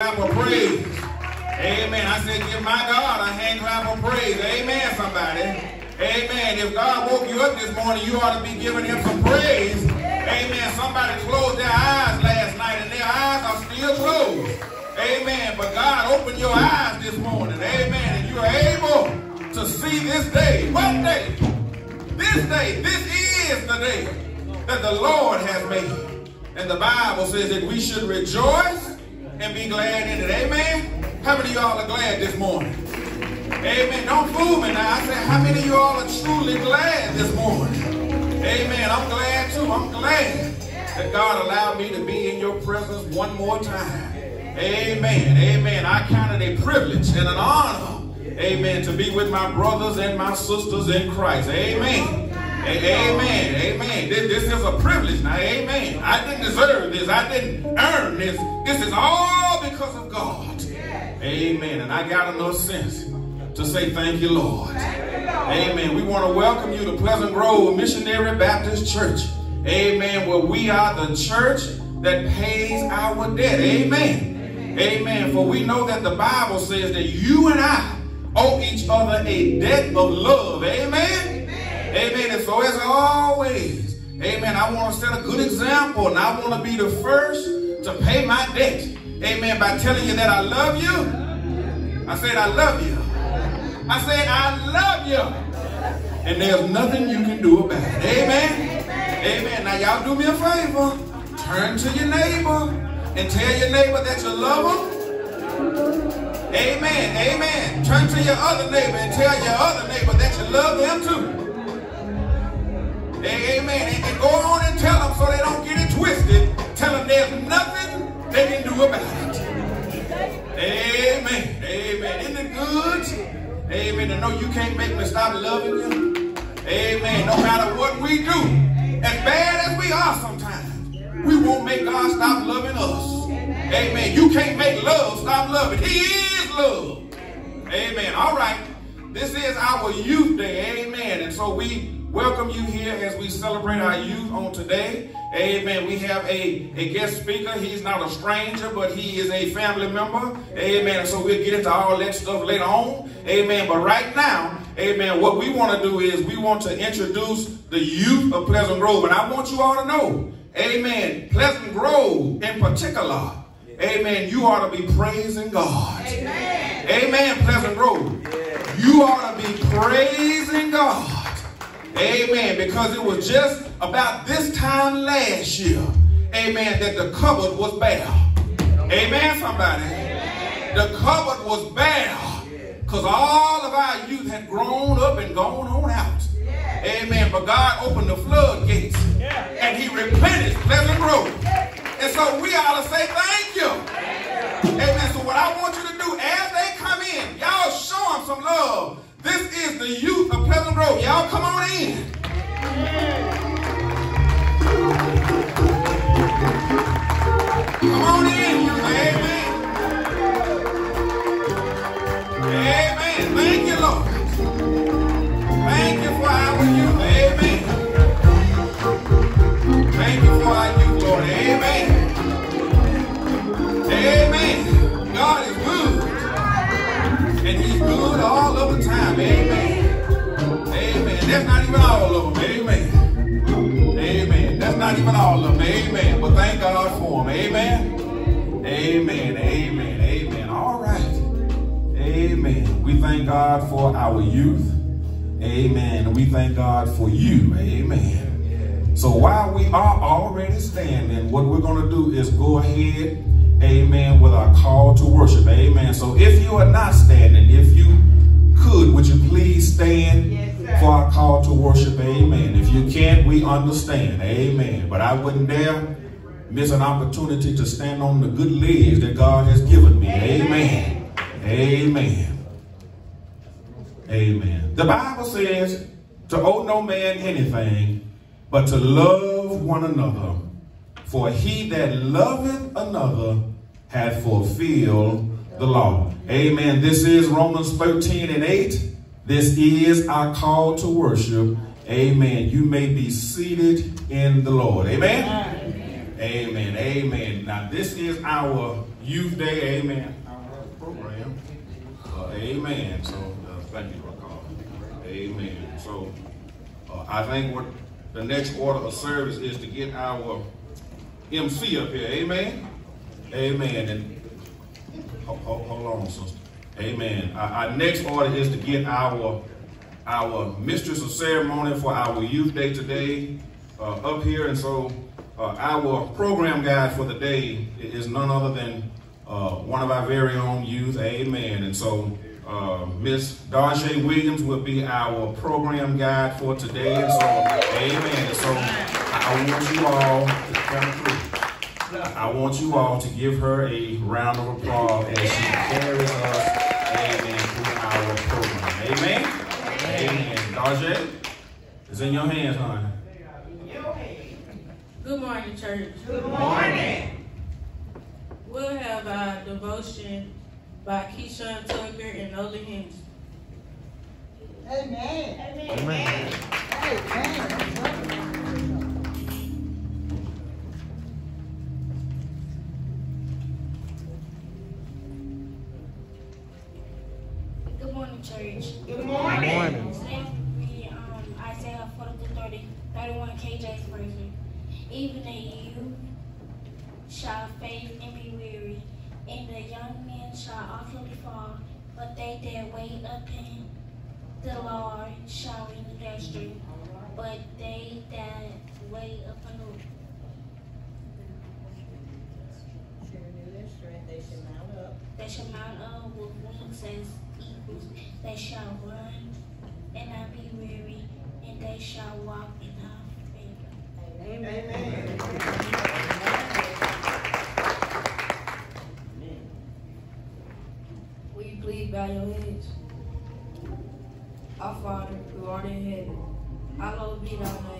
clap of praise. Amen. I said, give my God a hand clap of praise. Amen, somebody. Amen. If God woke you up this morning, you ought to be giving him some praise. Amen. Somebody closed their eyes last night and their eyes are still closed. Amen. But God opened your eyes this morning. Amen. And you're able to see this day. What day? This day. This is the day that the Lord has made. And the Bible says that we should rejoice and be glad in it. Amen. How many of y'all are glad this morning? Amen. Don't fool me now. I said, how many of y'all are truly glad this morning? Amen. I'm glad too. I'm glad that God allowed me to be in your presence one more time. Amen. Amen. I count it a privilege and an honor. Amen. To be with my brothers and my sisters in Christ. Amen. Amen. Amen. This, this, is a privilege now. Amen. I didn't deserve this. I didn't earn this. This is all because of God. Amen. And I got enough sense to say thank you, Lord. Amen. We want to welcome you to Pleasant Grove Missionary Baptist Church. Amen. Where we are the church that pays our debt. Amen. Amen. For we know that the Bible says that you and I owe each other a debt of love. Amen. Amen. And so as always, amen, I want to set a good example and I want to be the first to pay my debt. Amen. By telling you that I love you. I said I love you. I said I love you. And there's nothing you can do about it. Amen. Amen. Now y'all do me a favor. Turn to your neighbor and tell your neighbor that you love them. Amen. Amen. Turn to your other neighbor and tell your other neighbor that you love them too. Amen. And go on and tell them so they don't get it twisted. Tell them there's nothing they can do about it. Amen. Amen. Isn't it good? Amen. To know you can't make me stop loving you. Amen. No matter what we do, as bad as we are sometimes, we won't make God stop loving us. Amen. You can't make love stop loving. He is love. Amen. All right. This is our youth day. Amen. And so we welcome you here as we celebrate our youth on today. Amen. We have a, a guest speaker. He's not a stranger, but he is a family member. Amen. So we'll get into all that stuff later on. Amen. But right now, amen, what we want to do is we want to introduce the youth of Pleasant Grove. And I want you all to know, amen, Pleasant Grove in particular, amen, you ought to be praising God. Amen. Amen, Pleasant Grove. You ought to be praising God. Amen. Because it was just about this time last year, amen, that the cupboard was bare. Amen, somebody. The cupboard was bare. Because all of our youth had grown up and gone on out. Amen. But God opened the floodgates and he replenished Pleasant Grove. And so we ought to say thank you. Amen. So what I want you to do as they come in, y'all show them some love. This is the youth of Pleasant Grove. Y'all come on in. Come on in, you amen. Amen. Thank you, Lord. Thank you for our youth. Amen. Thank you for our youth, Lord. Amen. Amen. God is good all of the time. Amen. Amen. That's not even all of them. Amen. Amen. That's not even all of them. Amen. But thank God for them. Amen. Amen. Amen. Amen. All right. Amen. We thank God for our youth. Amen. We thank God for you. Amen. So while we are already standing, what we're going to do is go ahead, amen, with our call to worship. Amen. So if you are not standing, if you could, would you please stand yes, for our call to worship? Amen. If you can't, we understand. Amen. But I wouldn't dare miss an opportunity to stand on the good legs that God has given me. Amen. Amen. Amen. The Bible says to owe no man anything but to love one another. For he that loveth another hath fulfilled the law. Amen. This is Romans 13 and 8. This is our call to worship. Amen. You may be seated in the Lord. Amen. Amen. Amen. Now, this is our Youth Day, amen. Our program. Uh, amen. So, uh, thank you, Carl. Amen. So, uh, I think what the next order of service is to get our MC up here. Amen. Amen. And hold, hold, hold on, sister. Amen. Our, our, next order is to get our our mistress of ceremony for our youth day today uh, up here, and so uh, our program guide for the day is none other than uh, one of our very own youth. Amen. And so uh, Miss Darjay Williams will be our program guide for today. And so, amen. So I, I want you all to come through. I want you all to give her a round of applause as she carries us, amen, through our program. Amen. Amen. Darjay, it's in your hands, honey. Good morning, church. Good morning. We'll have our devotion by Keyshawn Tucker and Nola Henderson. Amen. Amen. Amen. Good morning, church. Good morning. Good morning. Today we um, Isaiah 42, 30, 31 KJ's version. Even the youth shall faint and be weary, and the young men shall utterly fall, but they that wait upon the Lord shall renew their strength. But they that wait upon the Lord. They shall mount up. They shall mount up with wings as eagles. They shall run and not be weary, and they shall walk in not faint. Amen. Will you please bow your heads? Our Father, who art in heaven, hallowed be thy name.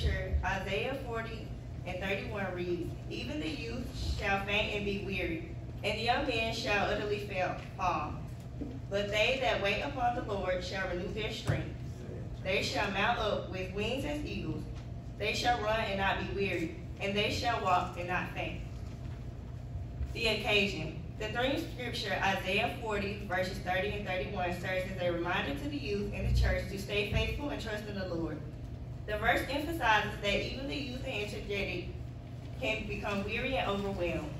Scripture, Isaiah 40 and 31 reads, Even the youth shall faint and be weary, and the young men shall utterly fail, fall. But they that wait upon the Lord shall renew their strength. They shall mount up with wings as eagles. They shall run and not be weary, and they shall walk and not faint. The occasion. The theme scripture, Isaiah 40, verses 30 and 31, serves as a reminder to the youth in the church to stay faithful and trust in the Lord. The verse emphasizes that even the youth and energetic can become weary and overwhelmed.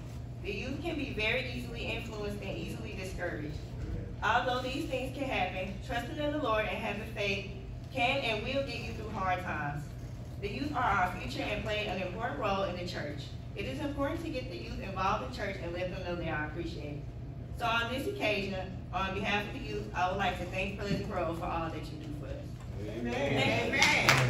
The youth can be very easily influenced and easily discouraged. Although these things can happen, trusting in the Lord and having faith can and will get you through hard times. The youth are our future and play an important role in the church. It is important to get the youth involved in church and let them know they are appreciated. So on this occasion, on behalf of the youth, I would like to thank Pleasant Grove for all that you do for. Amen.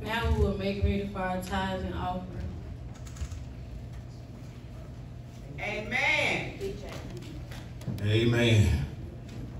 Now we will make ready for our tithes and offering. Amen. Amen.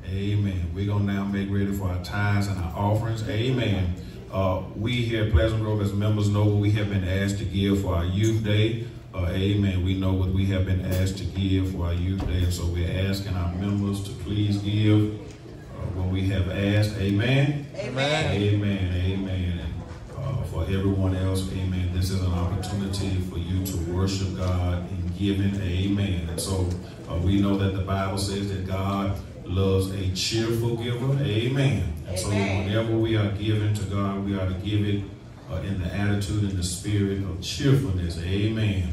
Amen. We're going to now make ready for our tithes and our offerings. Amen. Uh, we here Pleasant Grove, as members, know we have been asked to give for our youth day. Uh, amen. We know what we have been asked to give for our youth day, and so we're asking our members to please give uh, what we have asked. Amen. Amen. Amen. Amen. And uh, for everyone else, amen. This is an opportunity for you to worship God in giving. Amen. And so uh, we know that the Bible says that God loves a cheerful giver. Amen. And so whenever we are giving to God, we are to give it uh, in the attitude and the spirit of cheerfulness. Amen.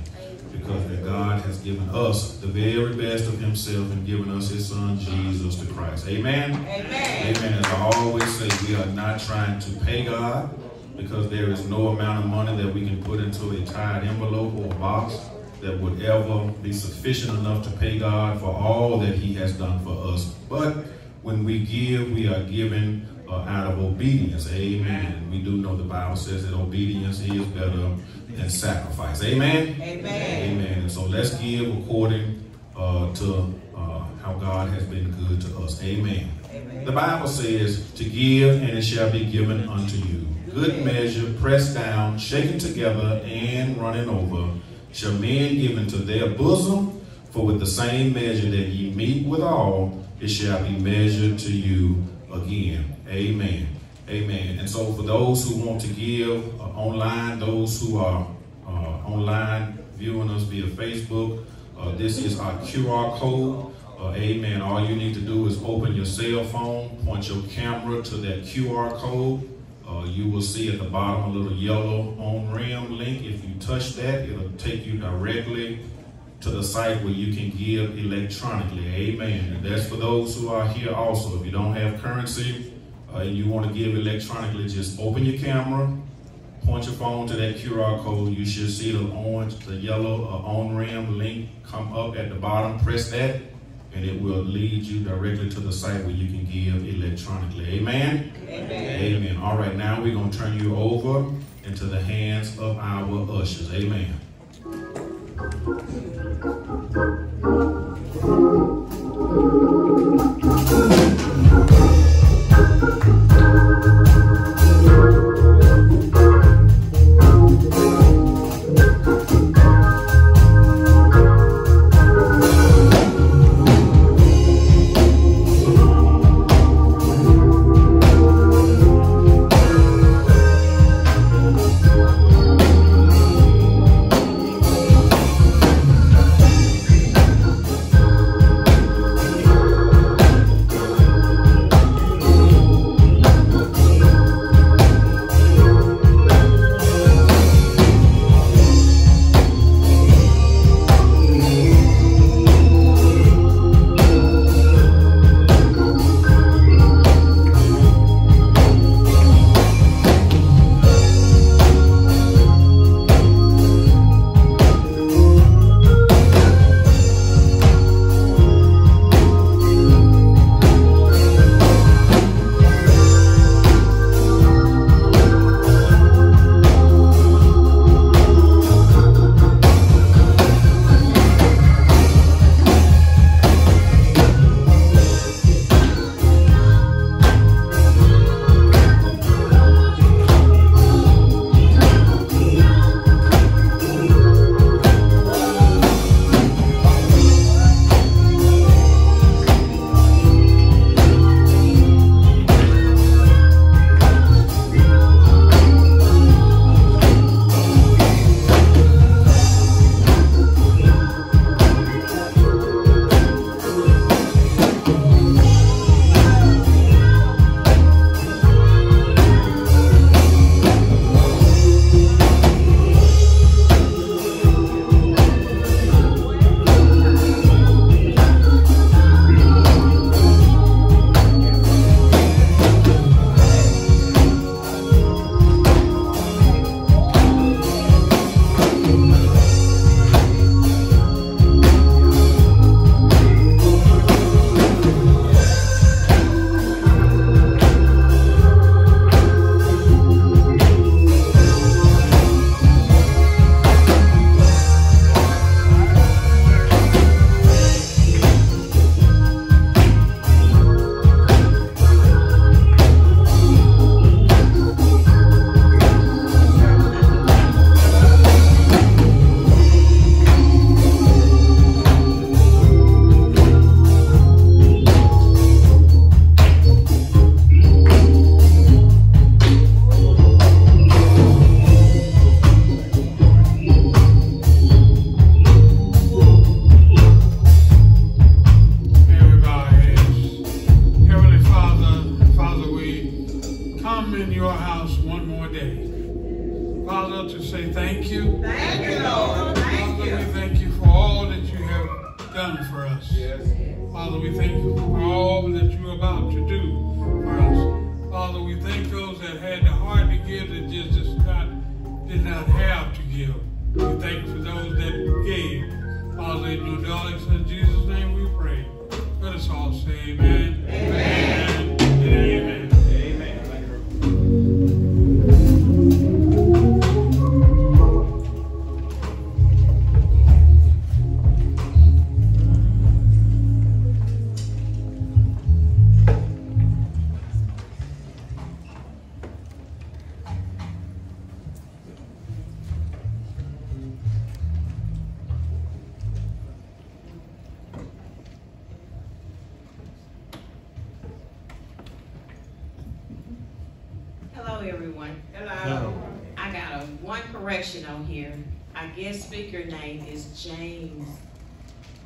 Because that God has given us the very best of himself and given us his son, Jesus the Christ. Amen. Amen. Amen. As I always say, we are not trying to pay God because there is no amount of money that we can put into a tied envelope or box that would ever be sufficient enough to pay God for all that He has done for us. But when we give, we are giving uh, out of obedience. Amen. We do know the Bible says that obedience is better than sacrifice. Amen. Amen. Amen. And so let's give according uh, to uh, how God has been good to us. Amen. Amen. The Bible says, To give, and it shall be given unto you. Good measure, pressed down, shaken together, and running over, shall men give into their bosom. For with the same measure that ye meet withal, it shall be measured to you again. Amen. Amen. And so for those who want to give uh, online, those who are uh, online viewing us via Facebook, uh, this is our QR code. Uh, amen. All you need to do is open your cell phone, point your camera to that QR code. Uh, you will see at the bottom a little yellow on rim link. If you touch that, it'll take you directly to the site where you can give electronically. Amen. And that's for those who are here also. If you don't have currency uh, and you want to give electronically, just open your camera, point your phone to that QR code. You should see the orange, the yellow uh, on rim link come up at the bottom. Press that, and it will lead you directly to the site where you can give electronically. Amen. Amen. Amen. All right, now we're going to turn you over into the hands of our ushers. Amen.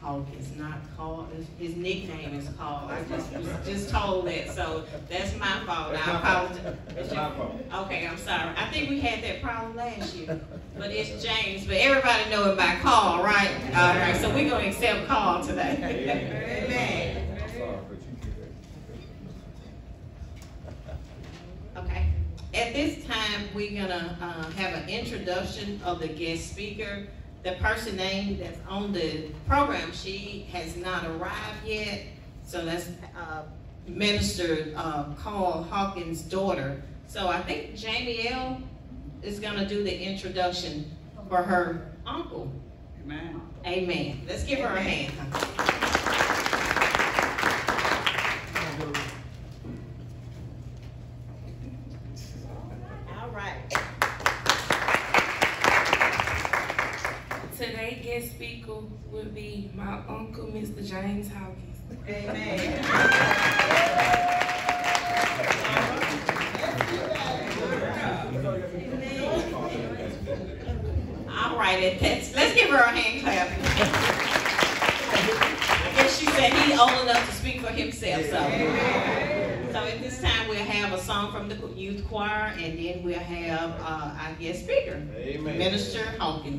Hawkins, not Carl. His nickname is Carl. I just was just told that, so that's my fault. I apologize. That's my fault. Okay, I'm sorry. I think we had that problem last year, but it's James. But everybody know him by Carl, right? All right, so we're gonna accept Carl today. Amen. Okay. At this time, we're gonna uh, have an introduction of the guest speaker. The person name that's on the program she has not arrived yet, so that's uh, Minister uh, Carl Hawkins' daughter. So I think Jamie L. is gonna do the introduction for her uncle. Amen. Amen. Let's give her a hand. All right. Today guest speaker will be my uncle, Mr. James Hawkins. Amen. All right, and that's, let's give her a hand clap. I guess she said he old enough to speak for himself, so. So at this time, we'll have a song from the youth choir, and then we'll have, uh, our guest speaker, Amen. Minister Hawkins.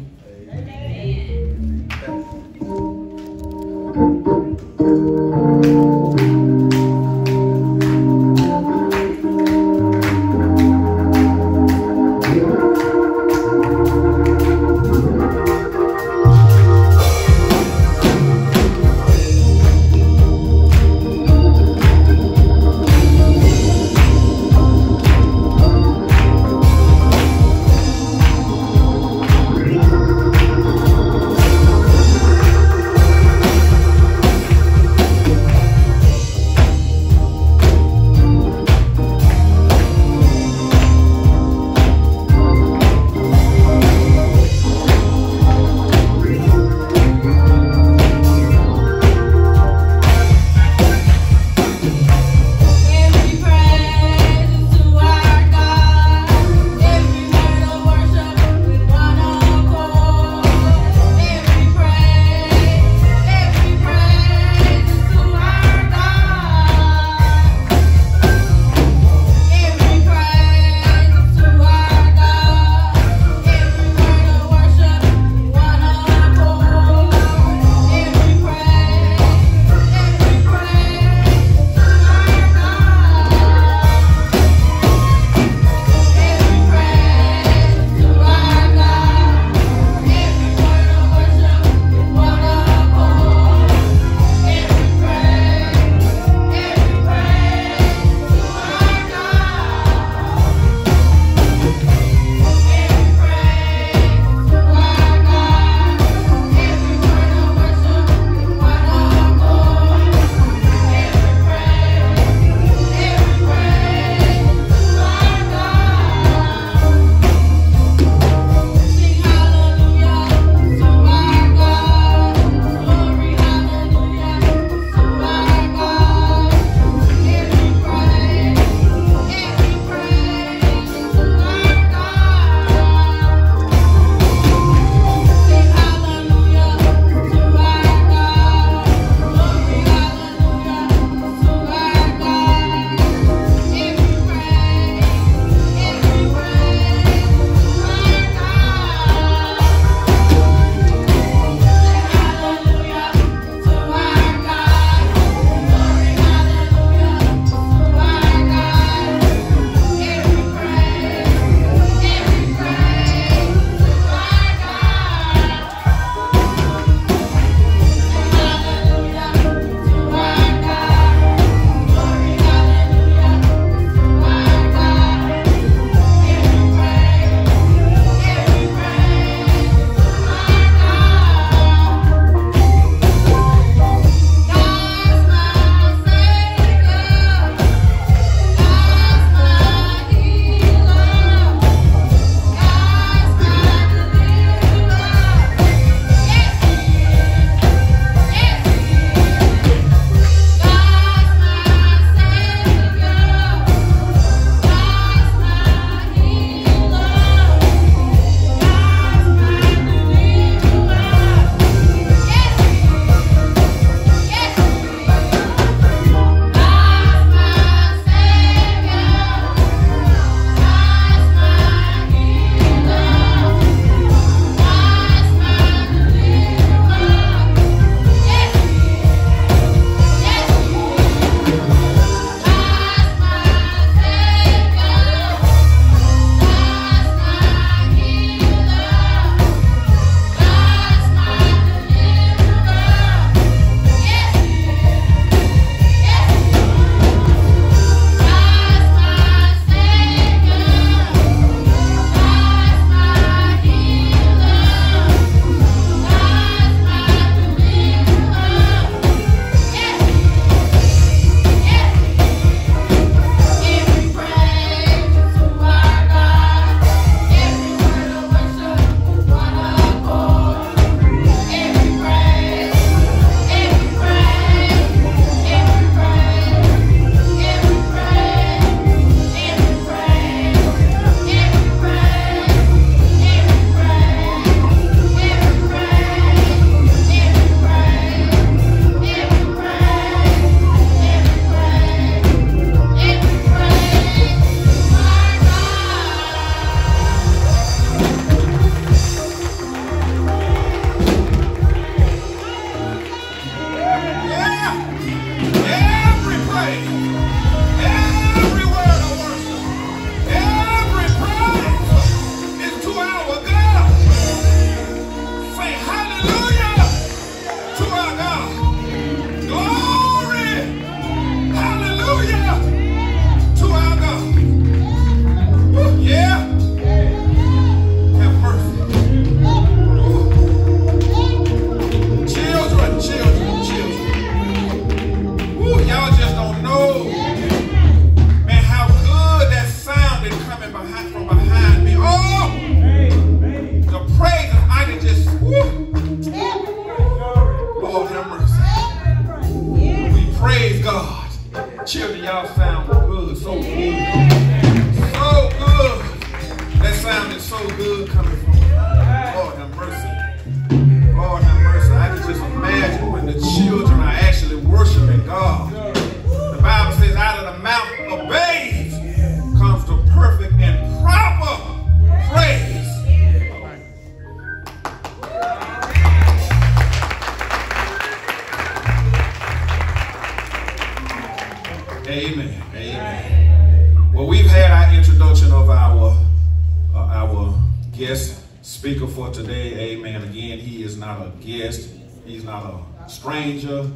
Guest. He's not a stranger.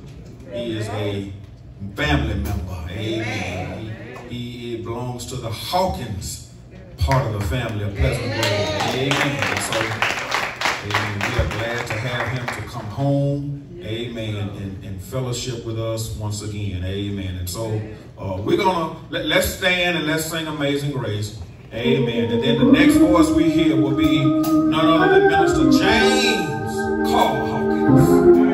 He is a family member. Amen. He, he belongs to the Hawkins part of the family of Pleasant Grove. Amen. So, amen. We are glad to have him to come home. Amen. And, and fellowship with us once again. Amen. And so uh, we're gonna let, let's stand and let's sing Amazing Grace. Amen. And then the next voice we hear will be none other than Minister James Carl Hawkins. Amen.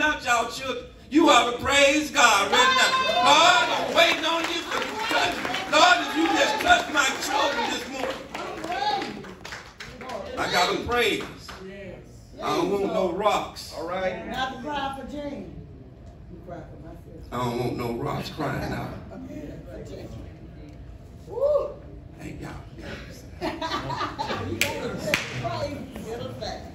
Out y'all children, you ought to praise God right now. Lord, I'm waiting on you to touch. Lord, if you just touch my children this morning, I got to praise. I don't want no rocks. All right. Not to cry for Jane. You cry for myself. I don't want no rocks crying out. Woo! Thank y'all. You gotta praise little fact.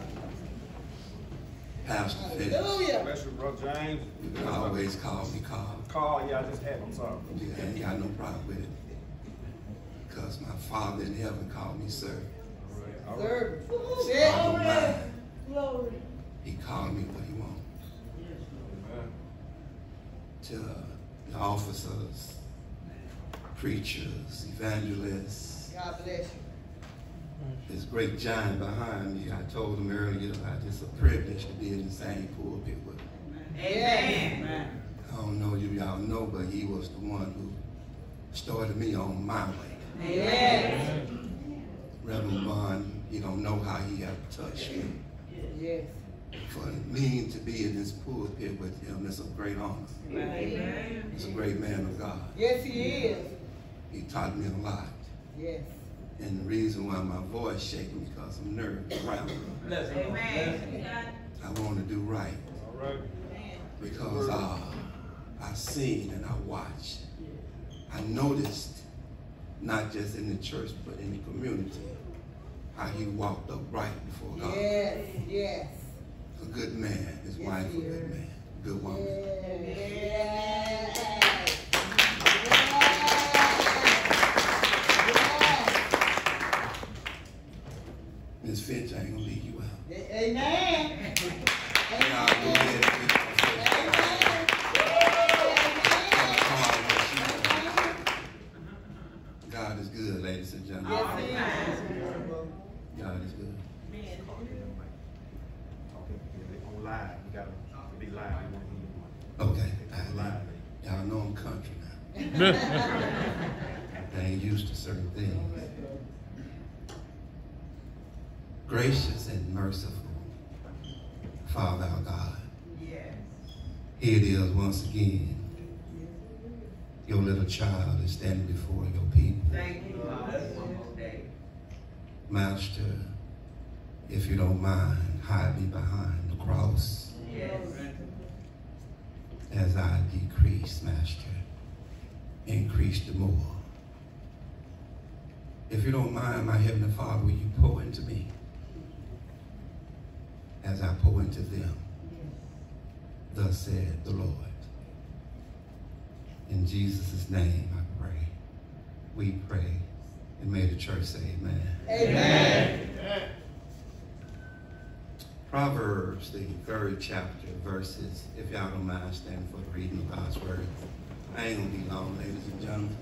Pastor Phillips. Hallelujah. Bless you, Brother James. You can always call me Carl. Call, yeah, I just had, I'm sorry. Yeah, I ain't got no problem with it. Because my Father in heaven called me sir. All right. All right. Serve. I don't Glory. Glory. He called me what he want. Amen. To the officers, preachers, evangelists, God bless you. This great giant behind me. I told him earlier that it's a privilege to be in the same pulpit with him. Amen. I don't know you y'all know, but he was the one who started me on my way. Amen. Reverend Bond, you don't know how he have touched me. Yes. For me to be in this pulpit with him, it's a great honor. Amen. He's a great man of God. Yes, he is. He taught me a lot. Yes. And the reason why my voice shaking because I'm nervous around him. Amen. I want to do right All right. because uh, I seen and I watched. I noticed, not just in the church, but in the community, how he walked upright before God. Yes. Yes. A good man. His Yes, wife, a good is. man. Good woman. Yes. Miss Finch, I ain't gonna leave you out. Yes. Amen. Y'all go ahead and get God is good, ladies and gentlemen. Yes, he is. God is good. Okay, on live, we gotta be live. We won't hear Okay. you. Live. Y'all know I'm country now. I ain't used to certain things. Gracious and merciful Father our God. Yes. Here it is once again. Your little child is standing before your people. Thank you, Lord. Master, if you don't mind, hide me behind the cross Yes. as I decrease, Master. Increase the more. If you don't mind, my Heavenly Father, will you pour into me as I pour into them? Thus said the Lord. In Jesus' name I pray. We pray. And may the church say amen. Amen. Proverbs, the third chapter, verses, if y'all don't mind stand for the reading of God's word. I ain't gonna be long, ladies and gentlemen.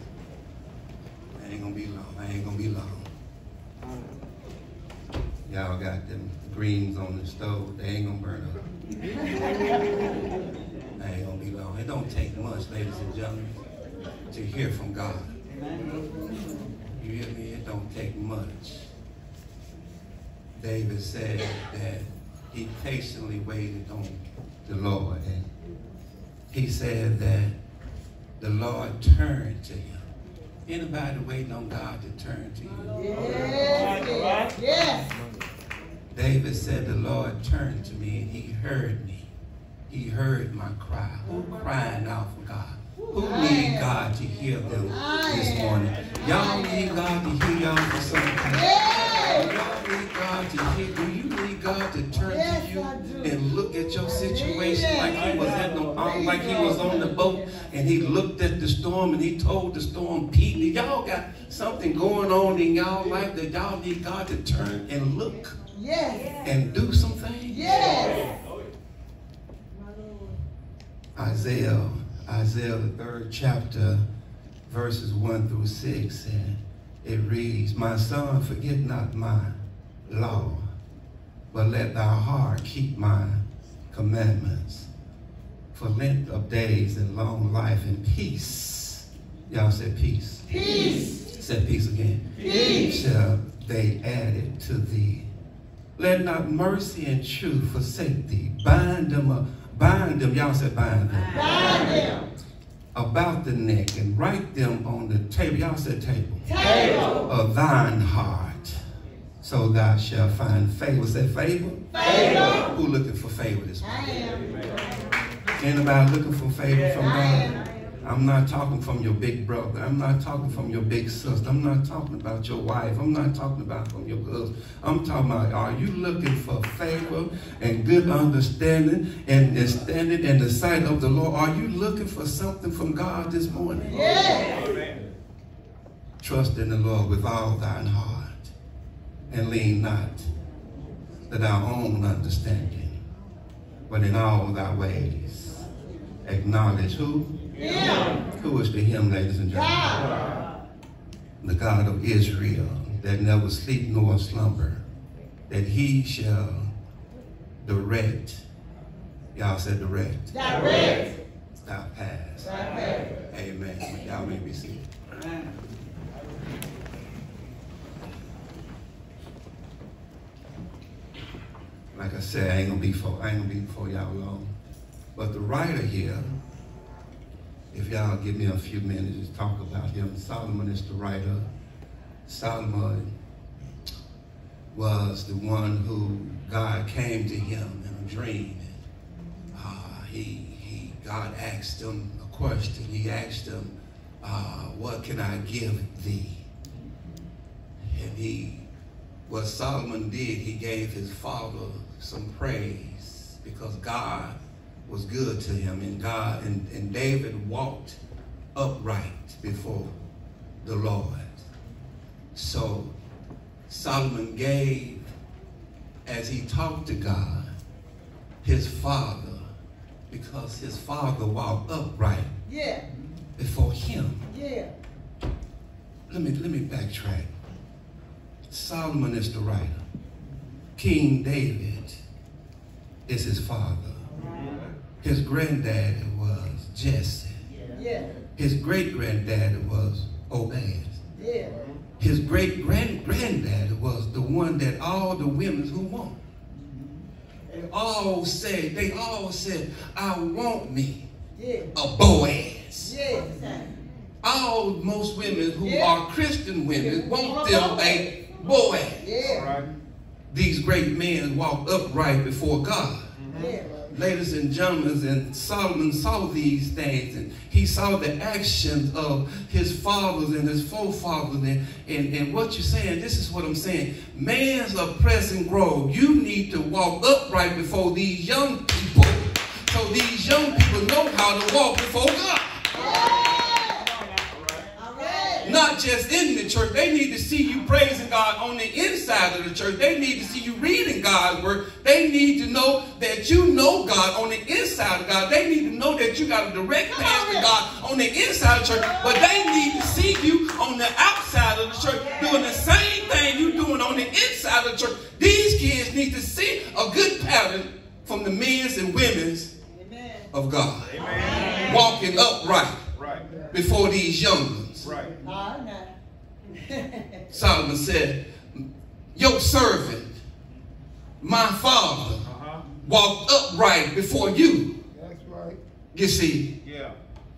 I ain't gonna be long. I ain't gonna be long. Y'all got them greens on the stove. They ain't gonna burn up. I ain't gonna be long. It don't take much, ladies and gentlemen. to hear from God. You hear me? It don't take much. David said that he patiently waited on the Lord. And he said that the Lord turned to him. Anybody waiting on God to turn to you? Yes, yes. David said, The Lord turned to me and he heard me. He heard my cry. Who crying out for God? Who need God to hear them this morning? Y'all need God to hear y'all for something. Y'all need God to hear. Do you need God to turn to you and look at your situation like he was at the um, like he was on the boat and he looked at the storm and he told the storm, Pete, y'all got something going on in y'all life that y'all need God to turn and look Yes. and do some things. Yes. Isaiah, Isaiah the third chapter, verses one through six, and it reads, My son, forget not my law, but let thy heart keep my commandments. For length of days and long life and peace. Y'all said peace. Peace. Said peace again. Peace. Shall they add it to thee. Let not mercy and truth forsake thee. Bind them up. Bind them. Y'all said bind them. Bind them. About the neck and write them on the table. Y'all said table. Table. Of thine heart. So thou shalt find favor. Say favor. Favor. Who looking for favor this morning? I am. Anybody looking for favor from God? I'm not talking from your big brother. I'm not talking from your big sister. I'm not talking about your wife. I'm not talking about from your husband. I'm talking about are you looking for favor and good understanding and, and standing in the sight of the Lord? Are you looking for something from God this morning? Yes. Trust in the Lord with all thine heart and lean not to thy own understanding, but in all thy ways acknowledge who? Him. Who is to him, ladies and gentlemen? God. The God of Israel that never sleep nor slumber, that he shall direct. Y'all said direct. Direct. Thy paths. Amen. Y'all may be seated. Like I said, I ain't gonna be for I ain't gonna be before y'all long. But the writer here, if y'all give me a few minutes to talk about him, Solomon is the writer. Solomon was the one who God came to him in a dream. And, uh, he, he, God asked him a question. He asked him, uh, "What can I give thee?" And he, what Solomon did, he gave his father some praise because God was good to him, and God and, and David walked upright before the Lord. So Solomon gave, as he talked to God, his father, because his father walked upright Yeah. before him. Yeah. Let me let me backtrack. Solomon is the writer. King David is his father. His granddaddy was Jesse. Yeah. His great granddaddy was Obed. Yeah. His great grand granddaddy was the one that all the women who want. They all said, they all said, I want me Yeah. a Boaz. Yes. All most women who Yeah. are Christian women want them a Boaz. Yeah. These great men walked upright before God. Mm-hmm. Yeah. Ladies and gentlemen, and Solomon saw these things, and he saw the actions of his fathers and his forefathers. And, and, and what you're saying, this is what I'm saying. Man's a Pleasant Grove. You need to walk upright before these young people, so these young people know how to walk before God. All right. Not just in the church. They need to see you praising God on the inside of the church. They need to see you reading God's word. They need to know that you know God on the inside of God. They need to know that you got a direct path to God on the inside of the church. But they need to see you on the outside of the church doing the same thing you're doing on the inside of the church. These kids need to see a good pattern from the men's and women's Amen. of God. Amen. Walking upright Right. before these young ones. Right. Nah, nah. Solomon said, Your servant, my father, Uh-huh. walked upright before you. That's right. You see, Yeah.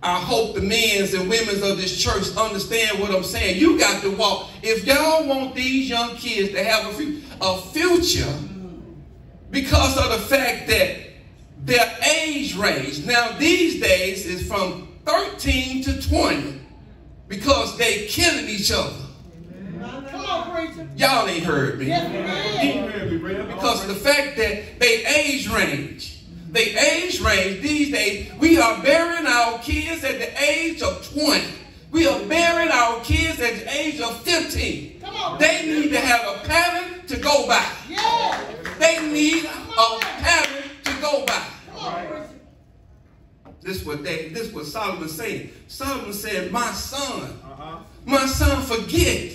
I hope the men's and women's of this church understand what I'm saying. You got to walk. If y'all want these young kids to have a, fu- a future because of the fact that their age range, now these days is from 13 to 20 because they killing each other. Come on, preacher. Y'all ain't heard me. Yes, we did. Because of the fact that they age range. They age range these days. We are burying our kids at the age of 20. We are burying our kids at the age of 15. They need to have a pattern to go by. They need a pattern to go by. Come on. This what they this what Solomon said. Solomon said, My son, Uh-huh. my son, forget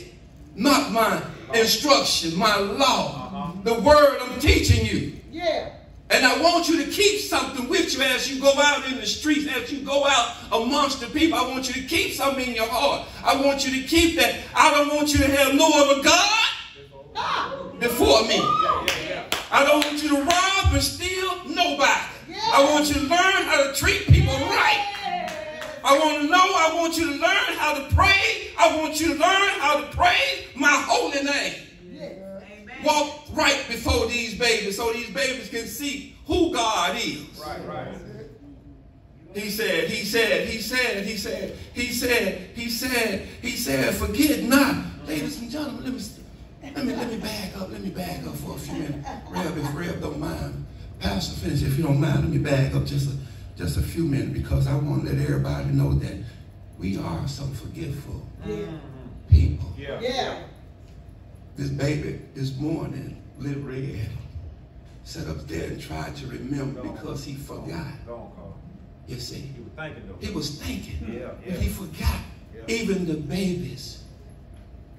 not my instruction, my law, the word I'm teaching you. Yeah. And I want you to keep something with you as you go out in the streets, as you go out amongst the people. I want you to keep something in your heart. I want you to keep that. I don't want you to have no other God before me. I don't want you to rob and steal nobody. I want you to learn how to treat people right. I want to know, I want you to learn how to pray. I want you to learn how to praise my holy name. Walk right before these babies so these babies can see who God is. Right, right. He said, he said, he said, he said, he said, he said, he said, forget not. Ladies and gentlemen, let me let me let me back up. Let me back up for a few minutes. Reb, if Reb don't mind. Pastor Finch. If you don't mind, let me back up just a just a few minutes because I want to let everybody know that we are some forgetful mm. people. Yeah. Yeah. This baby this morning, little red, sat up there and tried to remember because he forgot. Go on, Carl. You see, You were thinking though. he was thinking, Yeah, but yeah. he forgot. Yeah. Even the babies,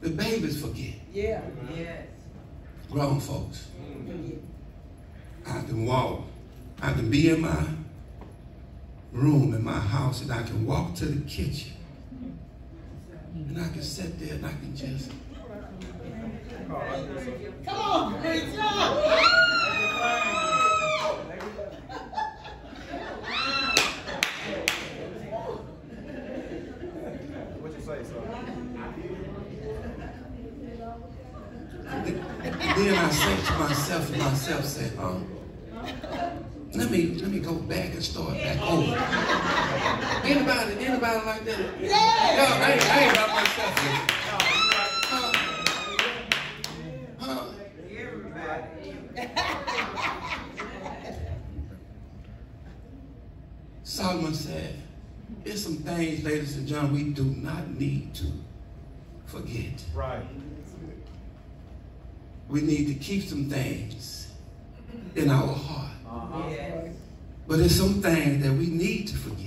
the babies forget. Yeah. Mm-hmm. Yes. Grown folks, mm-hmm. Yeah. I can walk. I can be in my room in my house and I can walk to the kitchen. And I can sit there and I can just Come on, preacher. What you say, son? then I say to myself and myself say, um, let me let me go back and start back over. Anybody, anybody like that? Yeah. No, I ain't, I ain't by myself. Huh? Huh? Solomon said, there's some things, ladies and gentlemen, we do not need to forget. Right. We need to keep some things in our heart. Uh-huh. But there's some things that we need to forget.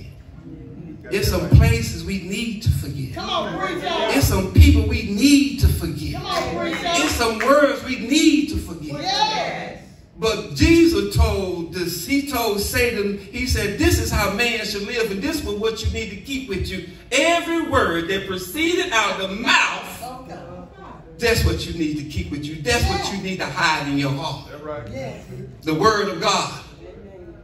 There's some places we need to forget. Come on, preacher. There's some people we need to forget. Come on, There's preacher. some words we need to forget. Yes. But Jesus told this, he told Satan, he said, this is how man should live, and this is what you need to keep with you. Every word that proceeded out of the mouth, Okay. That's what you need to keep with you. That's what you need to hide in your heart. That's right. Yes. The word of God.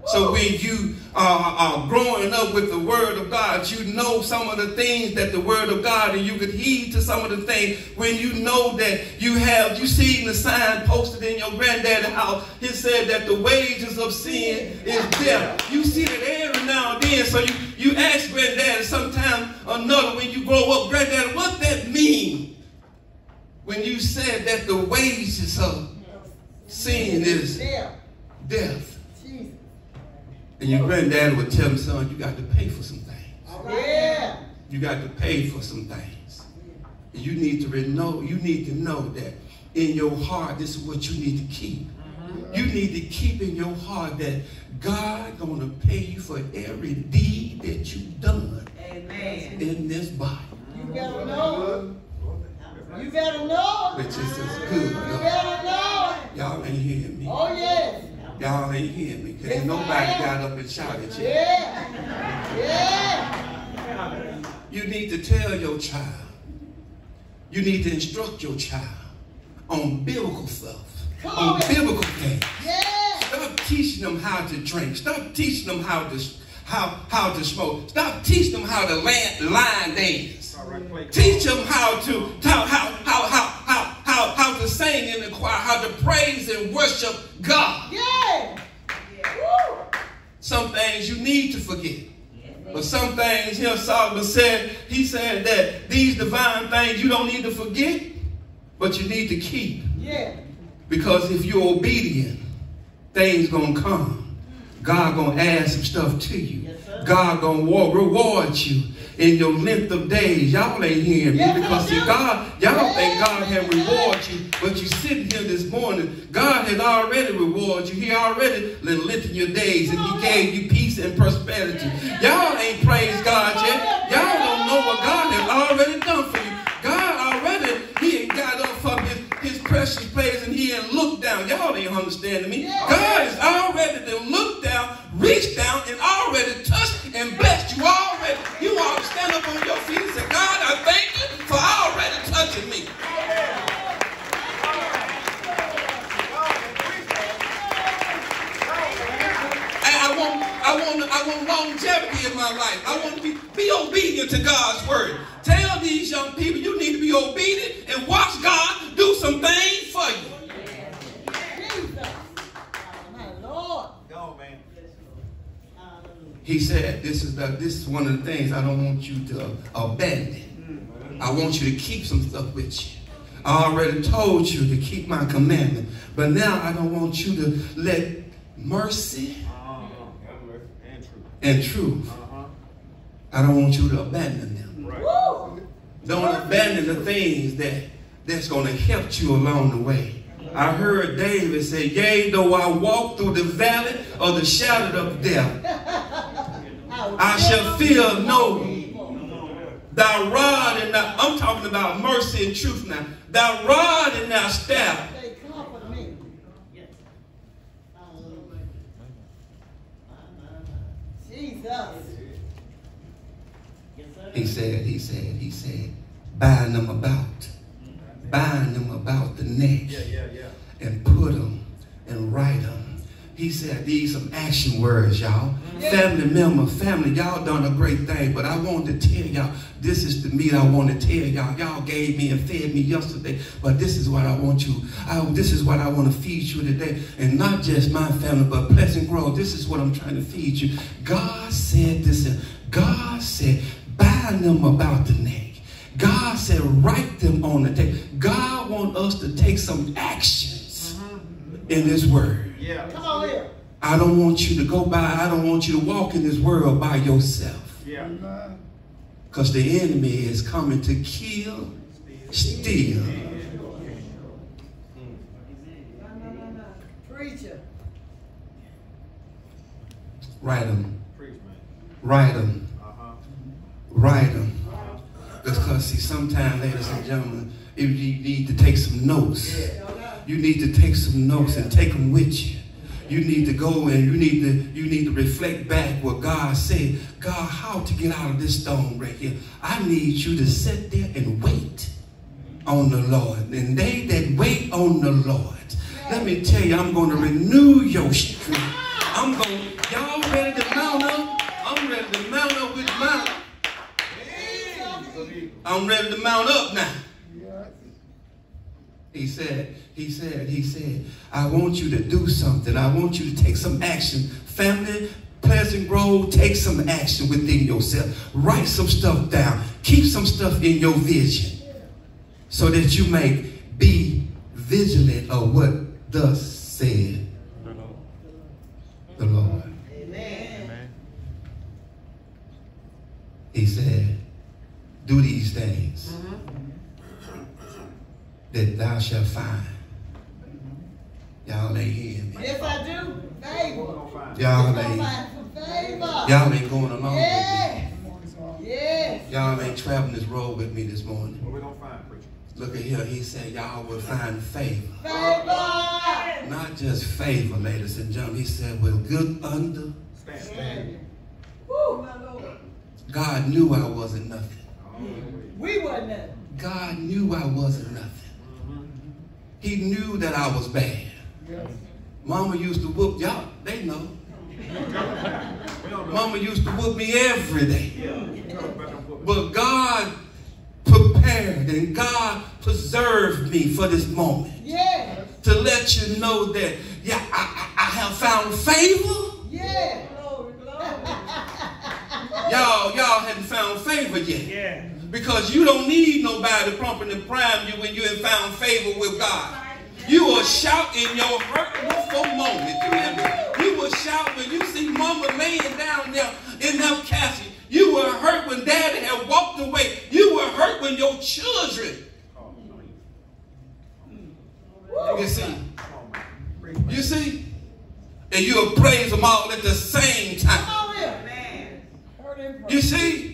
So when you are, are growing up with the word of God, you know some of the things that the word of God, and you could heed to some of the things when you know that you have, you seen the sign posted in your granddad's house. He said that the wages of sin is death. You see it every now and then. So you, you ask granddaddy sometime or another when you grow up, granddaddy, what that mean? When you said that the wages of sin is Yeah. death. And your granddad would tell me, son, you got to pay for some things. Yeah. You got to pay for some things. And you need to know, you need to know that in your heart, this is what you need to keep. You need to keep in your heart that God gonna pay you for every deed that you've done in this body. You gotta know. You better know. Which is good. You better know. Y'all ain't hearing me. Oh, yes. Y'all ain't hearing me. Cause ain't nobody got up and shouted yet. Yeah. Yeah. You need to tell your child. You need to instruct your child on biblical stuff, Come on on. biblical things. Yeah. Stop teaching them how to drink. Stop teaching them how to how how to smoke. Stop teaching them how to line, line dance. All right. Teach them how to how how how how how how, how to sing in the choir, how to praise and worship God. Yeah. Woo. Some things you need to forget. But some things here Solomon said, he said that these divine things you don't need to forget, but you need to keep. Yeah. Because if you're obedient, things gonna come. God gonna add some stuff to you. God gonna reward you in your length of days. Y'all ain't hearing me Yes, because see. God, y'all think God can rewarded you, but you sitting here this morning. God has already rewarded you. He already lengthened your days and He gave you peace and prosperity. Y'all ain't praised God yet. Y'all don't know what God has already done for you. God already, He ain't got up from His, his precious place and He ain't looked down. Y'all ain't understanding me. God has already looked reached down, and already touched and blessed you already. You ought to stand up on your feet and say, God, I thank you for already touching me. And I want, I want, I want longevity in my life. I want to be, be obedient to God's word. Tell these young people you need to be obedient and watch God do some things for you. Jesus. My Lord. Go, man. He said, "This is the, this is one of the things I don't want you to abandon. I want you to keep some stuff with you. I already told you to keep my commandment, but now I don't want you to let mercy. And truth. I don't want you to abandon them. Don't abandon the things that that's going to help you along the way. I heard David say, "Yea, though I walk through the valley of the shadow of death, I shall fear no Thy rod and thy, I'm talking about mercy and truth now. Thy rod and thy staff, They comfort me. Jesus. he said, he said, he said, bind them about, bind them about the neck Yeah, yeah, yeah. and put them and write them. He said, these some action words, y'all. Family member, family, y'all done a great thing, but I wanted to tell y'all, this is the meat I want to tell y'all. Y'all gave me and fed me yesterday, but this is what I want you, I, this is what I want to feed you today. And not just my family, but Pleasant Grove, this is what I'm trying to feed you. God said this, God said, bind them about the neck. God said, write them on the tape. God want us to take some actions in this word. Yeah. Come on here. I don't want you to go by, I don't want you to walk in this world by yourself. Yeah. Because the enemy is coming to kill, steal. Preacher. Write them, Preach, write them, Uh-huh. write them. Because see, sometimes, ladies and gentlemen, if you need to take some notes, you need to take some notes and take them with you. You need to go and you need to you need to reflect back what God said. God, how to get out of this stone right here? I need you to sit there and wait on the Lord. And they that wait on the Lord, let me tell you, I'm going to renew your strength. I'm going. Y'all ready to mount up? I'm ready to mount up with mount. I'm ready to mount up now. He said, he said, he said, I want you to do something. I want you to take some action. Family, Pleasant Grove, take some action within yourself. Write some stuff down. Keep some stuff in your vision so that you may be vigilant of what thus said the Lord. The Lord. Amen. He said, do these things that thou shalt find. Y'all ain't hearing me. Yes, I do. Favor. Y'all Gonna ain't, find y'all ain't going along with me. Yes. me. Y'all ain't traveling this road with me this morning. What we gonna find, preacher? Look at here. He said, y'all will find favor. Favor. Not just favor, ladies and gentlemen. He said, with good under. Stand. Woo, my Lord. God knew I wasn't nothing. We wasn't nothing. God knew I wasn't nothing. He knew that I was bad. Mama used to whoop y'all. They know. Mama used to whoop me every day. But God prepared and God preserved me for this moment Yeah. to let you know that yeah, I, I, I have found favor. Yeah. Y'all, y'all hadn't found favor yet. Yeah. Because you don't need nobody pumping and prime you when you have found favor with God. You will shout in your hurtful moment. You hear me? You will shout when you see mama laying down there in that casket. You will hurt when daddy had walked away. You will hurt when your children. You see? You see? And you'll praise them all at the same time. Come on here. Amen. Heard him pray. You see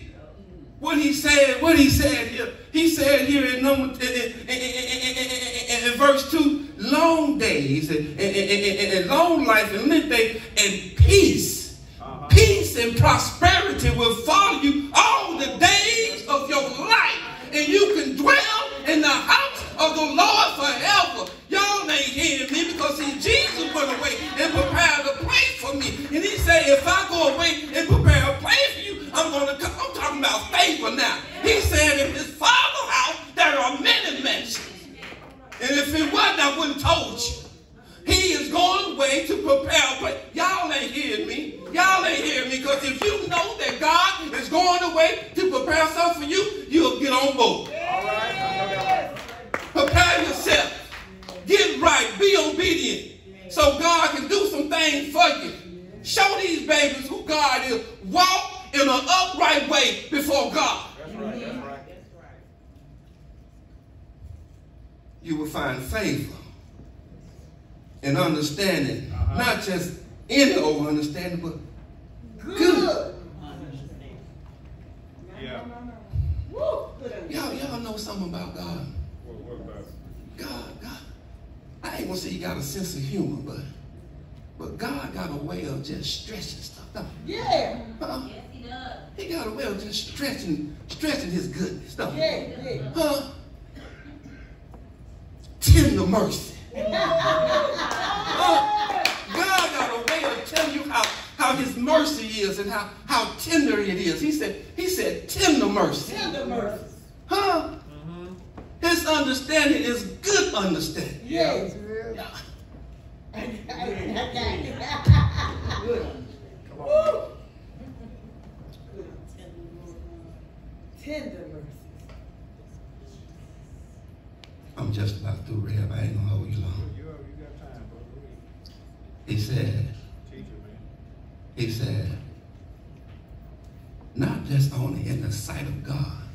what he said? What he said here? He said here in number in, in, in- in- in verse two, long days and, long life and live day and peace, peace and prosperity will follow you all the days of your life, and you can dwell in the house of the Lord forever. Y'all ain't hearing me because see, Jesus went away and prepared a place for me. And he said, if I go away and prepare a place for you, I'm going to come. I'm talking about favor now. He said, in his father's house, there are many mansions. And if it wasn't, I wouldn't told you. He is going away to prepare place. Y'all ain't hearing me. Y'all ain't hearing me because if you know that God is going away to prepare something for you, you'll get on board. Prepare yourself. Get right. Be obedient. So God can do some things for you. Show these babies who God is. Walk in an upright way before God. That's right. That's right. You will find favor and understanding. Uh-huh. Not just any old understanding, but good. Yeah. Woo. Good. Y'all, y'all know something about God. What, what about it? God, God. I ain't gonna say he got a sense of humor, but but God got a way of just stretching stuff. Don't he? Yeah. Huh? He got a way of just stretching, stretching his goodness. Don't he? Yeah. Yeah. Huh? Tender mercy. Huh? God got a way of telling you how, how his mercy is and how, how tender it is. He said, he said tender mercy. Tender mercy. Huh? His understanding is good understanding. Yes. Yeah. I got. Good. Come on. Tender mercy. I'm just about through, Reb. I ain't gonna hold you long. You, you time. He said, Teach man. he said, not just only in the sight of God, What a man.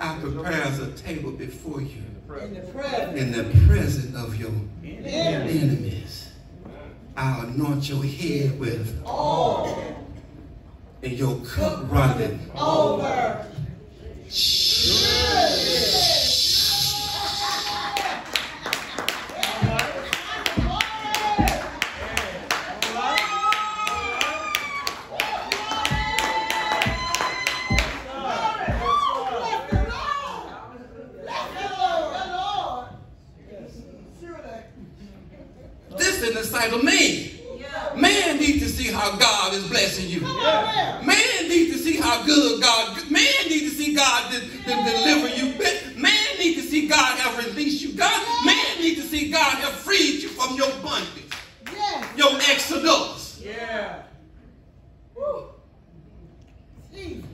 I prepares a table before you In the presence. in the presence of your enemies. I'll anoint your head with All and your cup running. over. Bless the Lord. Bless the Lord. The Lord. Surely. This in the sight of man. Man needs to see how God is blessing you. Come on here. Man needs to see how good God. Man needs to see God to, to deliver you. Man needs to see God have released you. God. Man needs to see God have freed you from your bondage, Yes. your exodus. Yeah. Woo. Jesus.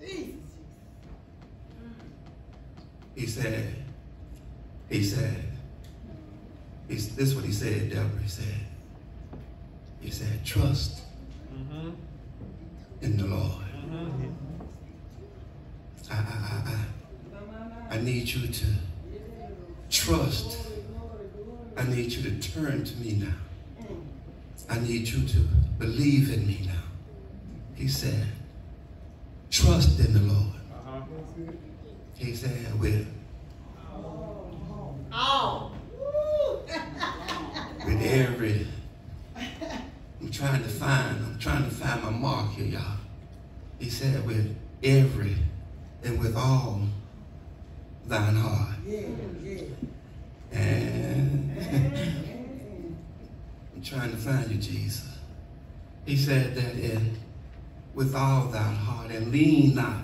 Jesus. He said. He said. He's, this is what he said, Deborah. He said. He said, trust Mm-hmm. in the Lord. Mm-hmm. I, I, I, I, I need you to trust. I need you to turn to me now. I need you to believe in me now. He said, trust in the Lord. Uh-huh. He said, with, All. Woo. with every, I'm trying to find, I'm trying to find my mark here, y'all. He said, with every and with all thine heart. Yeah, yeah. And I'm trying to find you, Jesus. He said that in with all thy heart and lean not.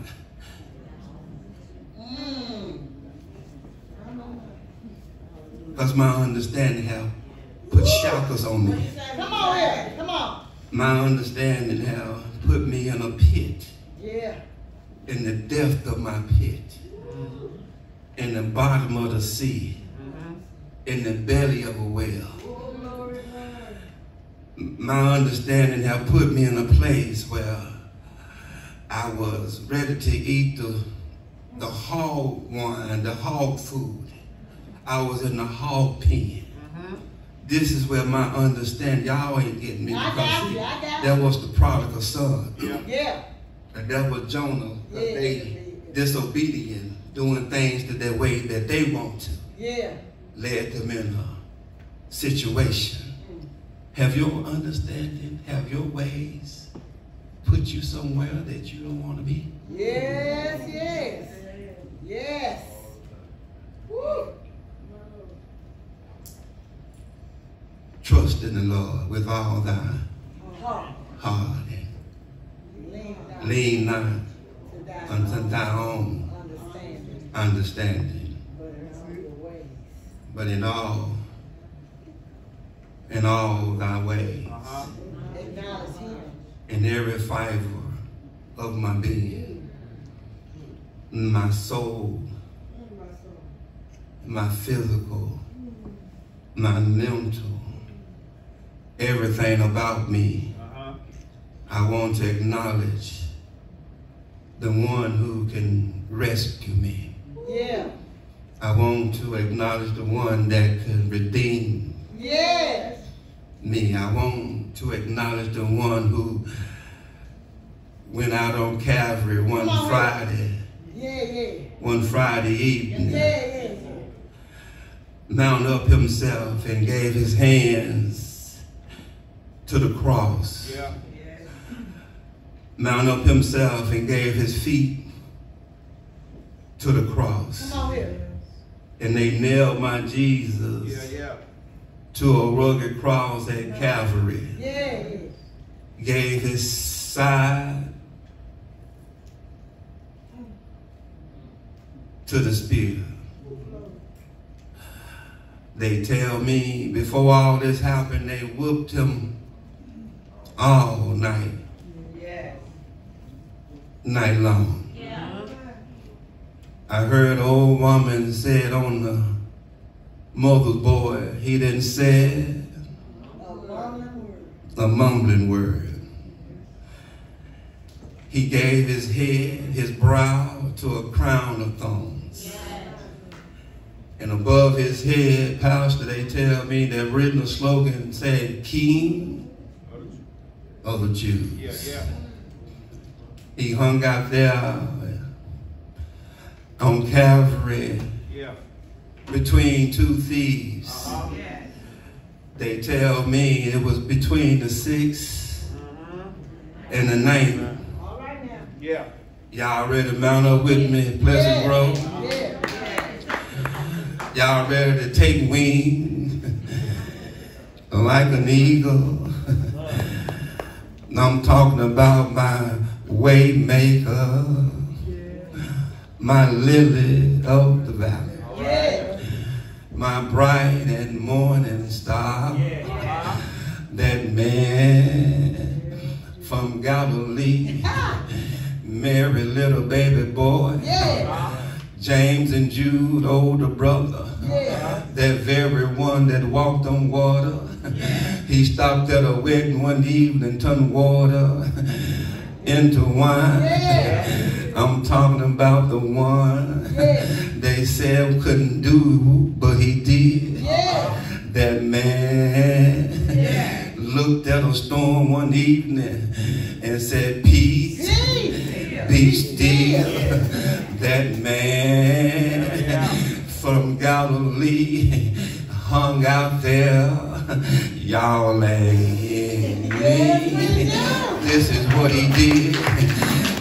Because my understanding have put shackles on me. Come on here. Come on. My understanding have put me in a pit, Yeah. in the depth of my pit, in the bottom of the sea, mm-hmm. in the belly of a whale. My understanding have put me in a place where I was ready to eat the, the hog wine, the hog food. I was in the hog pen. Mm-hmm. This is where my understanding, y'all ain't getting me. I because got see, you, I got That was the prodigal son. Yeah. And that was Jonah, Yeah, they yeah. disobedient, doing things to their way that they want to, Yeah. led them in a situation. Have your understanding, have your ways put you somewhere that you don't want to be? Yes, yes. Yes. Woo. Trust in the Lord with all thy Heart. heart and Lean down lean not unto thy own understanding, understanding, but in all your ways. but in all, thy ways, in every fiber of my being, my soul, my physical, my mental, everything about me. I want to acknowledge the one who can rescue me. Yeah. I want to acknowledge the one that can redeem Yes. Me. I want to acknowledge the one who went out on Calvary one on, Friday, Yeah, yeah. one Friday Yeah, evening, yeah, yeah. mount up himself and gave his hands to the cross. Yeah. Mount up himself and gave his feet to the cross. Come on here. And they nailed my Jesus Yeah, yeah. To a rugged cross at Calvary. Yeah, yeah. Gave his side to the spear. They tell me before all this happened, they whooped him all night, Yeah. night long. Yeah. I heard an old woman said on the mother's boy, he didn't say A mumbling word. a mumbling word. He gave his head, his brow to a crown of thorns. And above his head, Pastor, they tell me they've written a slogan said, King of the Jews. Yeah, yeah. He hung out there on Calvary. Between two thieves. Uh-huh. They tell me it was between the sixth and the ninth. All right now. Yeah. Y'all ready to mount up with me, Pleasant Grove? Y'all ready to take wing like an eagle? I'm talking about my way maker, my lily of the valley, Yeah. My bright and morning star, that man from Galilee, Mary little baby boy, Yeah. James and Jude older brother, Yeah. that very one that walked on water. He stopped at a wedding one evening, turned water into wine. Yeah. I'm talking about the one Yeah. they said couldn't do, but he did. Yeah. That man looked at a storm one evening and said, Peace, Peace. be still. That man from Galilee hung out there. Y'all ain't me. This is what he did.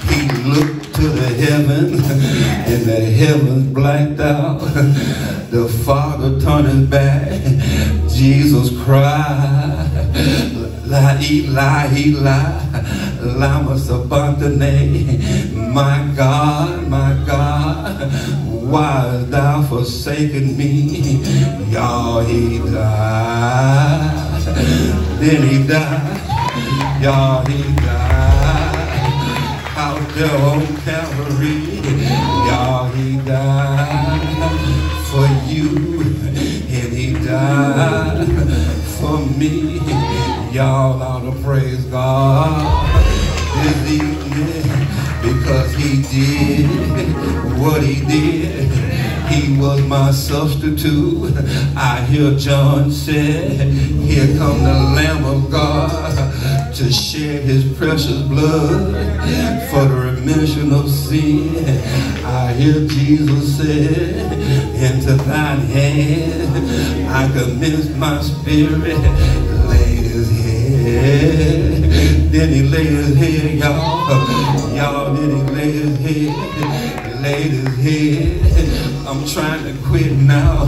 He looked to the heaven, and the heavens blacked out. The Father turned his back. Jesus cried, La Eli, Eli, lama sabachthani. My God, my God, why hast thou forsaken me? Y'all, he died. Then he died. Y'all, he died. On Calvary. Y'all, he died for you. And he died for me. Y'all ought to praise God this evening because he did what he did. He was my substitute. I hear John said, here come the Lamb of God to shed his precious blood for the remission of sin. I hear Jesus say, into thine hand I commend my spirit. Lay his head. Then he laid his head, y'all. Y'all, then he laid his head. Laid his head. I'm trying to quit now,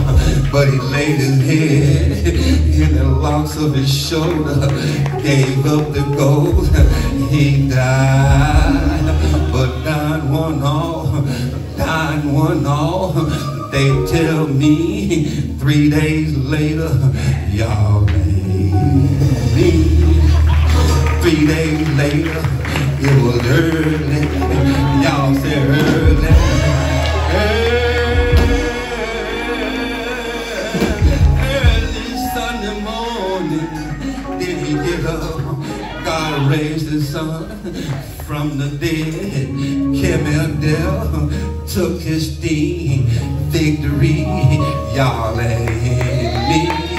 but he laid his head in the locks of his shoulder, gave up the ghost. He died, but died one all, died one all. They tell me three days later, y'all made me. Three days later, it was early. Raised his son from the dead. Came there, took his sting. Victory, y'all ain't me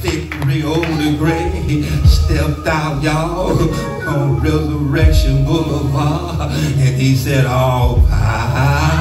victory over the grave. Stepped out, y'all, on Resurrection Boulevard. And he said, all power,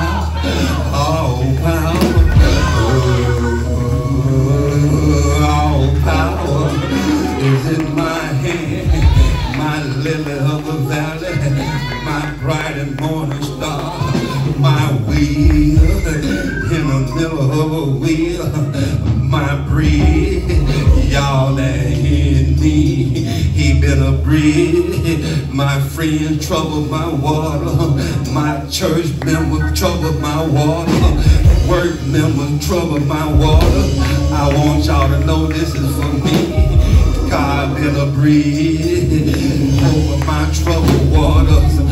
friend troubled my water, my church member troubled my water, work member troubled my water. I want y'all to know this is for me. God a breeze over my troubled waters.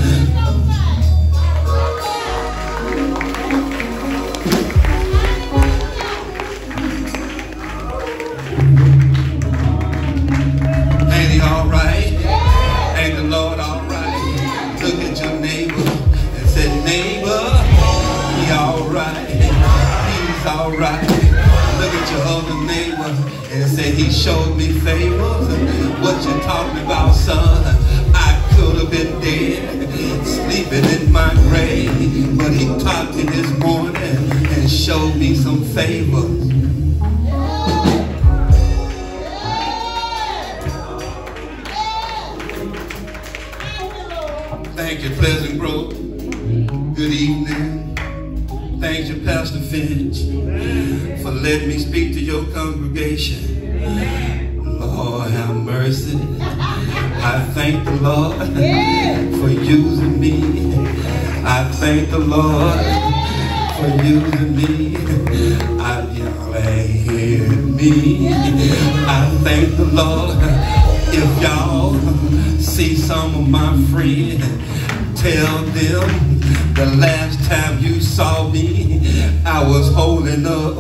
Lord for using me. I, hear me. I thank the Lord. If y'all see some of my friends, tell them the last time you saw me, I was holding up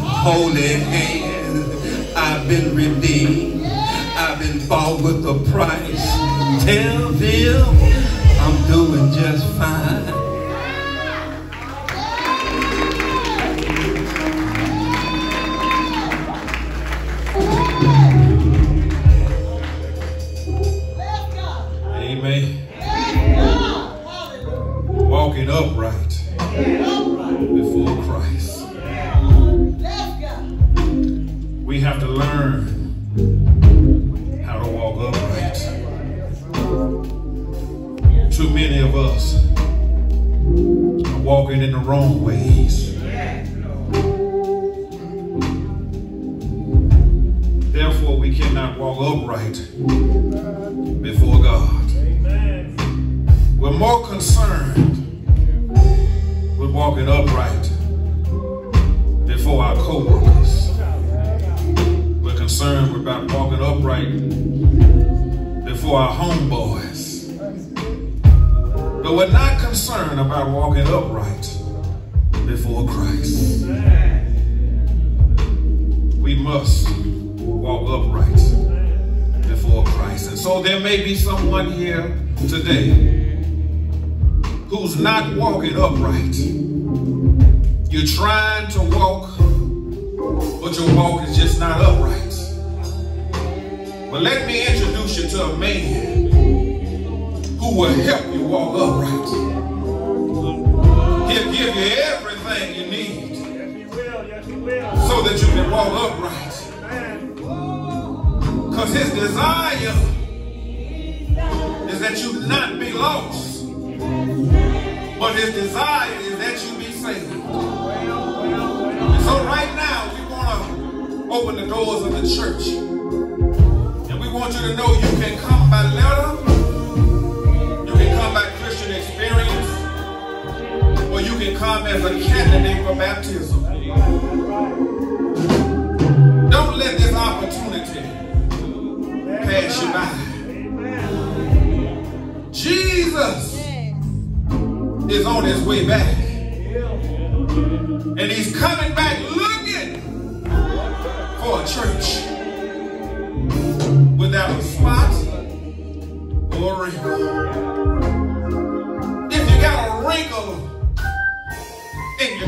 holy hands. I've been redeemed. I've been bought with a price. Tell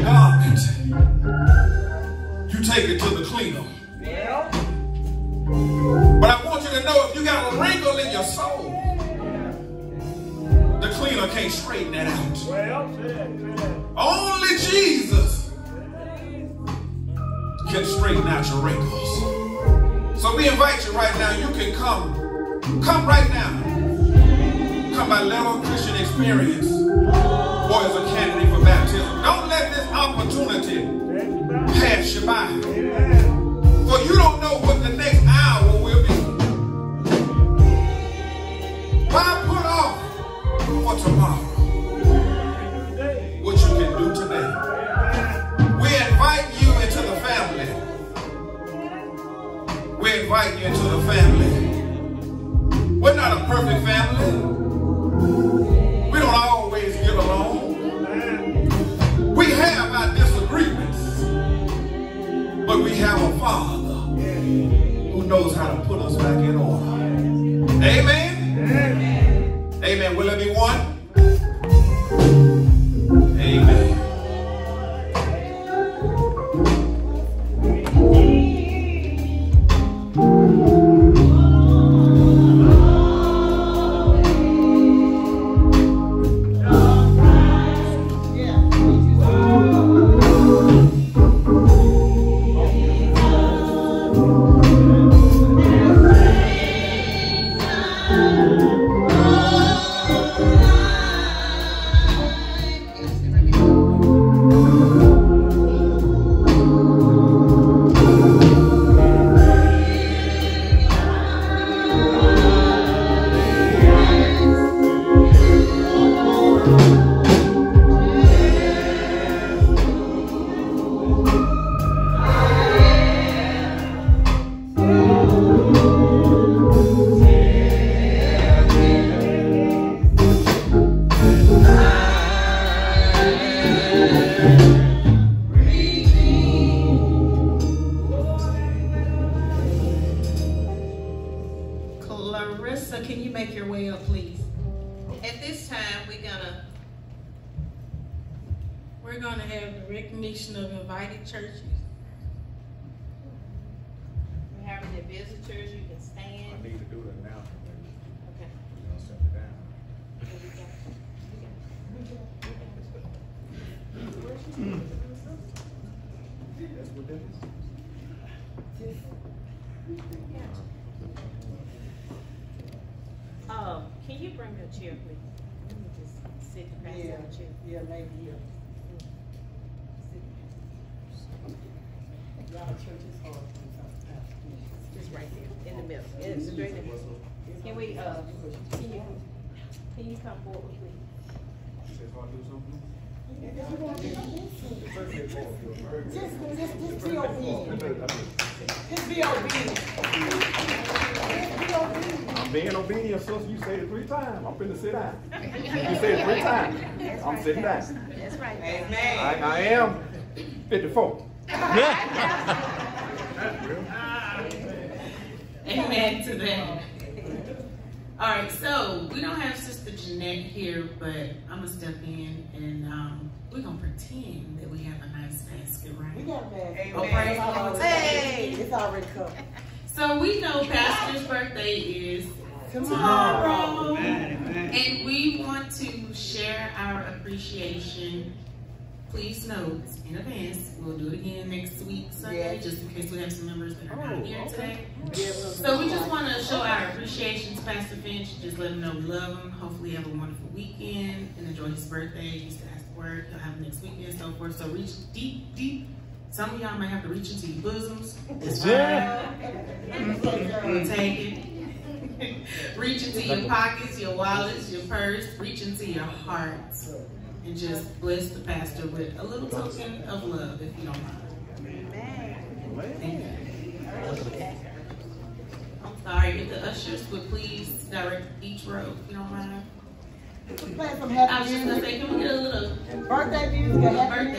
garment, you take it to the cleaner. But I want you to know if you got a wrinkle in your soul, the cleaner can't straighten that out. Only Jesus can straighten out your wrinkles. So we invite you right now. You can come. Come right now. Come by level Christian experience or as a candidate for baptism. Don't let this opportunity pass you by. For you don't know what the next hour will be. Why put off for tomorrow what you can do today? We invite you into the family. We invite you into the family. We're not a perfect family. Knows how to put us back in order. Amen? Amen. Will there be one? Clarissa, can you make your way up, please? At this time, we're gonna, We're gonna have the recognition of invited churches. we're having the visitors, you can stand. I need to do the announcement. Okay. We're gonna set it down. That's what that is. Um, can you bring me a chair, please? Yeah, yeah, maybe here. Y'all church is hard. Just right there, in the middle, in the straight middle. Can we, uh, can you, can you come forward, please? Just, just, just be obedient. Just be obedient. Just be obedient. I'm being obedient, sister. You said it three times. I'm finna sit down. You said it three times. I'm sitting down. That's right. I, I am fifty-four. Amen to that. All right, so we don't have Sister Jeanette here, but I'm gonna step in and um, we're gonna pretend that we have a nice basket, right? We got a bag. Oh, praise the Lord. Hey! It's already covered. So we know Pastor's birthday is Tomorrow. And we want to share our appreciation. Please note in advance, we'll do it again next week, Sunday, Yes. just in case we have some members that are Oh, not here today. Yeah, So we just want to show our appreciation to Pastor Finch, just let him know we love him. Hopefully have a wonderful weekend and enjoy his birthday. He to have to work, he'll have next weekend and so forth. So reach deep, deep. Some of y'all might have to reach into your bosoms. It's fine. We'll take it. reach into your pockets, your wallets, your purse, reach into your hearts. And just bless the pastor with a little token of love, if you don't mind. Thank you. I'm sorry, if the ushers would please direct each row, if you don't mind. I was just gonna say, can we get a little Birthday music, happy birthday